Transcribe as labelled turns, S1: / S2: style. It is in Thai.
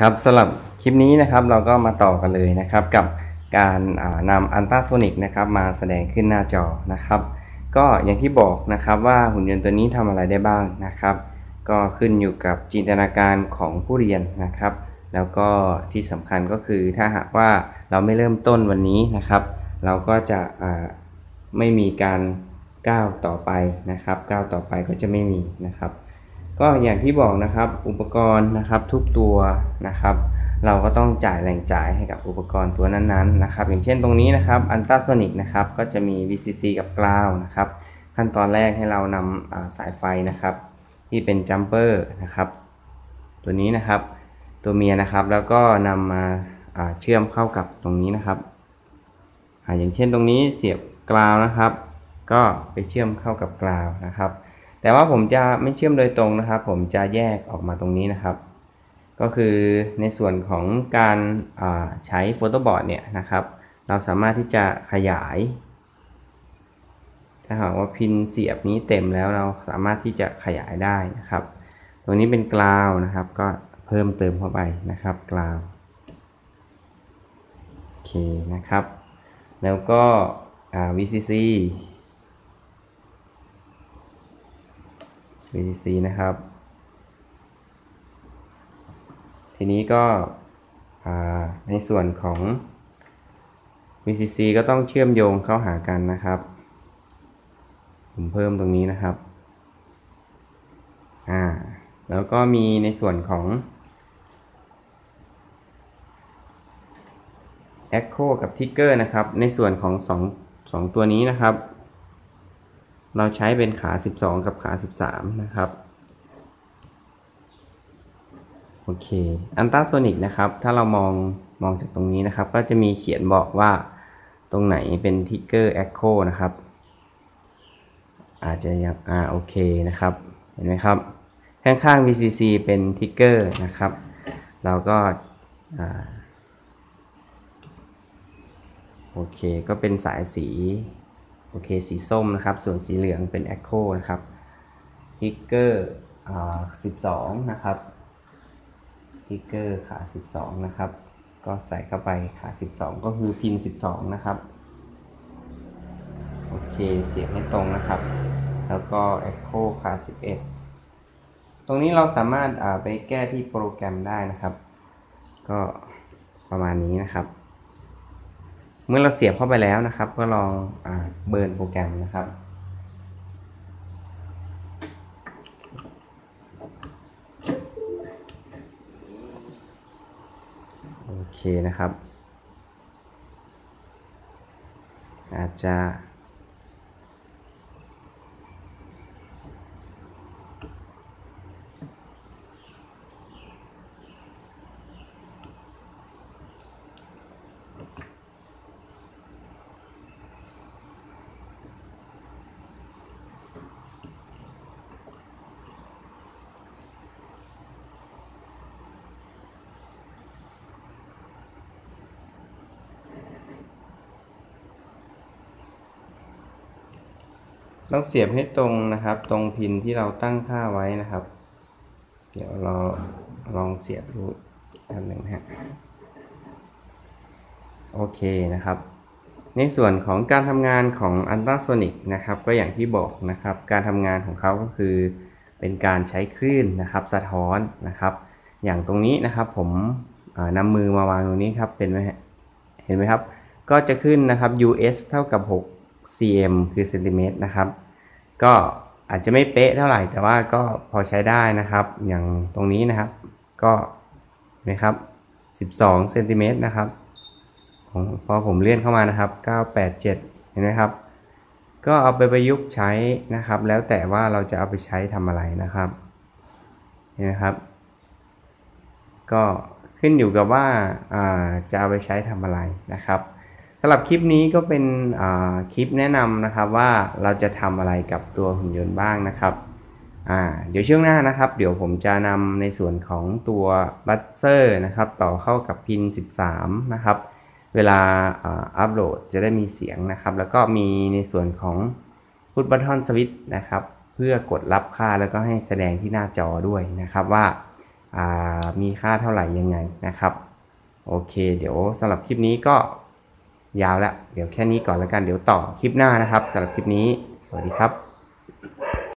S1: ครับสำหรับคลิปนี้นะครับเราก็มาต่อกันเลยนะครับกับการนำอันต้าโซนิกนะครับมาแสดงขึ้นหน้าจอนะครับ ก็อย่างที่บอกนะครับว่าหุ่นยนต์ตัวนี้ทำอะไรได้บ้างนะครับ ก็ขึ้นอยู่กับจินตนาการของผู้เรียนนะครับ แล้วก็ที่สำคัญก็คือถ้าหากว่าเราไม่เริ่มต้นวันนี้นะครับ เราก็จะไม่มีการก้าวต่อไปนะครับ ก้าวต่อไปก็จะไม่มีนะครับ ก็อย่างที่บอกนะครับอุปกรณ์นะครับทุกตัวนะครับ เราก็ต้องจ่ายแรงจ่ายให้กับอุปกรณ์ตัวนั้นๆนะครับ อย่างเช่นตรงนี้นะครับอันต้าโซนิกนะครับก็จะมี VCC กับกราวนะครับ ขั้นตอนแรกให้เรานำสายไฟนะครับ ที่เป็นจัมเปอร์นะครับ ตัวนี้นะครับ ตัวเมียนะครับแล้วก็นำมาเชื่อมเข้ากับตรงนี้นะครับออย่างเช่นตรงนี้เสียบกราวนะครับ ก็ไปเชื่อมเข้ากับกราวนะครับ แต่ว่าผมจะไม่เชื่อมโดยตรงนะครับ ผมจะแยกออกมาตรงนี้นะครับ ก็คือในส่วนของการใช้โฟโต้บอร์ดเนี่ยนะครับ เราสามารถที่จะขยาย ถ้าหากว่าพินเสียบนี้เต็มแล้วเราสามารถที่จะขยายได้นะครับ ตรงนี้เป็นกราวนะครับ ก็เพิ่มเติมเข้าไปนะครับกราวโอเคนะครับ แล้วก็ VCC VCC นะครับ ทีนี้ก็ในส่วนของ VCC ก็ต้องเชื่อมโยงเข้าหากันนะครับ ผมเพิ่มตรงนี้นะครับ อ่า แล้วก็มีในส่วนของ Echo กับ Trigger นะครับ ในส่วนของ2 2ตัวนี้นะครับ เราใช้เป็นขา 12 กับขา 13 นะครับ โอเค อันต้าโซนิกนะครับ ถ้าเรามองมองจากตรงนี้นะครับ ก็จะมีเขียนบอกว่าตรงไหนเป็น Trigger Echo นะครับ อาจจะยังอ่าโอเคนะครับ เห็นไหมครับ ข้างๆ VCC เป็น Trigger นะครับ เราก็อ่าโอเค ก็เป็นสายสี โอเคสีส้มนะครับ ส่วนสีเหลืองเป็น Echo นะครับ Trigger สิบสองนะครับ Trigger ขา12นะครับ ก็ใส่เข้าไปขา12ก็คือ pin 12นะครับ โอเคเสียบให้ตรงนะครับ แล้วก็ Echo ขา11ตรงนี้เราสามารถไปแก้ที่โปรแกรมได้นะครับ ก็ประมาณนี้นะครับ เมื่อเราเสียบเข้าไปแล้วนะครับ ก็ลองอเบิร์นโปรแกรมนะครับ โอเคนะครับ อาจจะ ต้องเสียบให้ตรงนะครับ ตรงพินที่เราตั้งค่าไว้นะครับ เดี๋ยวเราลองเสียบดูอันหนึ่งฮะโอเคนะครับ ในส่วนของการทำงานของอันต้าโซนิกนะครับ ก็อย่างที่บอกนะครับ การทำงานของเขาก็คือเป็นการใช้คลื่นนะครับสะท้อนนะครับ อย่างตรงนี้นะครับผมนำมือมาวางตรงนี้ครับเป็นไหมเห็นไหมครับ ก็จะขึ้นนะครับ US เท่ากับ 6 cm คือเซนติเมตรนะครับ ก็อาจจะไม่เป๊ะเท่าไหร่ แต่ว่าก็พอใช้ได้นะครับ อย่างตรงนี้นะครับ ก็นะครับ 12เซนติเมตรนะครับพอผมเลื่อนเข้ามานะครับ 987 เห็นไหมครับ ก็เอาไปประยุกต์ใช้นะครับ แล้วแต่ว่าเราจะเอาไปใช้ทำอะไรนะครับ เห็นไหมครับ ก็ขึ้นอยู่กับว่าจะเอาไปใช้ทำอะไรนะครับ สำหรับคลิปนี้ก็เป็นคลิปแนะนำนะครับว่าเราจะทำอะไรกับตัวหุ่นยนต์บ้างนะครับเดี๋ยวช่วงหน้านะครับ เดี๋ยวผมจะนำในส่วนของตัวบัตเซอร์นะครับ ต่อเข้ากับพิน 13 นะครับ เวลาอัปโหลดจะได้มีเสียงนะครับ แล้วก็มีในส่วนของพุทบัตทอนสวิตนะครับ เพื่อกดรับค่าแล้วก็ให้แสดงที่หน้าจอด้วยนะครับว่าอ่ามีค่าเท่าไหร่ยังไงนะครับ โอเค เดี๋ยวสำหรับคลิปนี้ก็ ยาวแล้ว เดี๋ยวแค่นี้ก่อนแล้วกัน เดี๋ยวต่อคลิปหน้านะครับสำหรับคลิปนี้ สวัสดีครับ